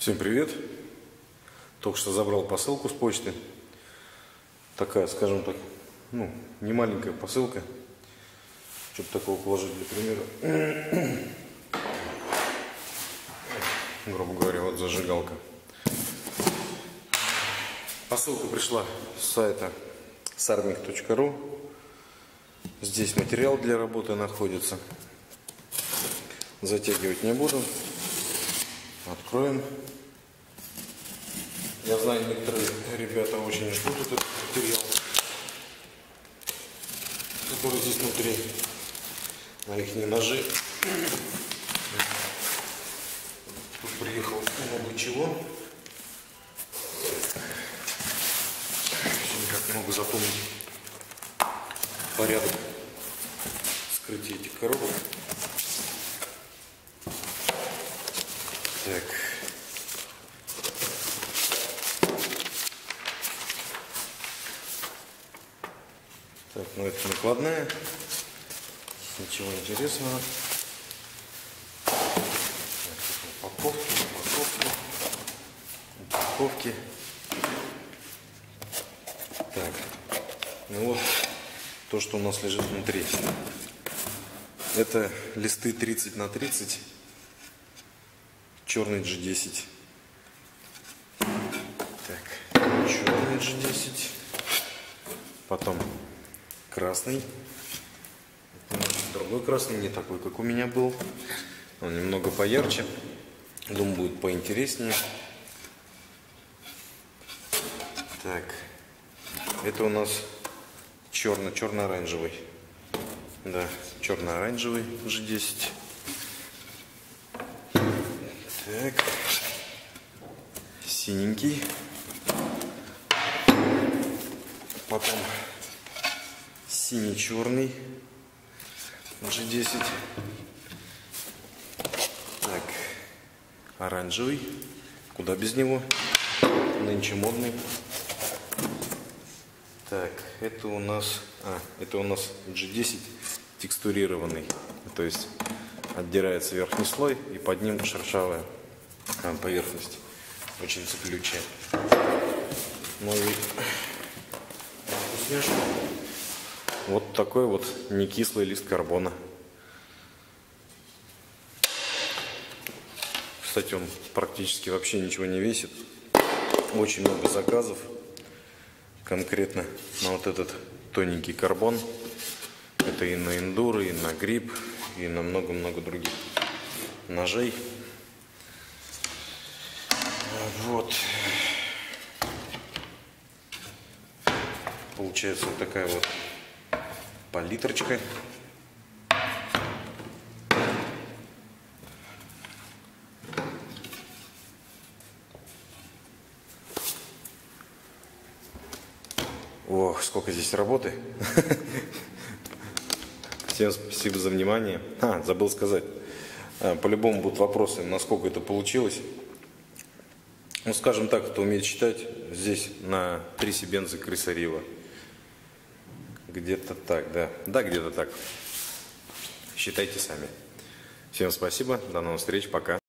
Всем привет! Только что забрал посылку с почты. Такая, скажем так, ну, не маленькая посылка. Что-то такого положить для примера. Грубо говоря, вот зажигалка. Посылка пришла с сайта sarmik.ru. Здесь материал для работы находится. Затягивать не буду. Откроем. Я знаю, некоторые ребята очень ждут этот материал, который здесь внутри, на их ножи. Тут приехал много чего. Все никак не могу запомнить порядок скрытия этих коробок. Так. Так, ну это накладная. Ничего интересного. Упаковки, упаковки, упаковки. Так, ну вот то, что у нас лежит внутри. Это листы 30 на 30 черный G10. Так, черный G10. Потом красный. Другой красный, не такой, как у меня был. Он немного поярче. Думаю, будет поинтереснее. Так, это у нас черно-черно-оранжевый. Да, черно-оранжевый G10. Так. Синенький. Потом синий-черный. G10. Так. Оранжевый. Куда без него? Нынче модный. Так, это у нас... А, это у нас G10 текстурированный. То есть отдирается верхний слой и под ним шершавая поверхность. Очень цеплючая. Ну. Вот такой вот некислый лист карбона. Кстати, он практически вообще ничего не весит. Очень много заказов. Конкретно на вот этот тоненький карбон. Это и на эндуро, и на гриб, и на много-много других ножей. Вот. Получается вот такая вот палитрочка. Ох, сколько здесь работы. Всем спасибо за внимание. А, забыл сказать. А, по-любому будут вопросы, насколько это получилось. Ну, скажем так, кто умеет считать, здесь на 3 бенза крысарива. Где-то так, да. Да, где-то так. Считайте сами. Всем спасибо, до новых встреч, пока.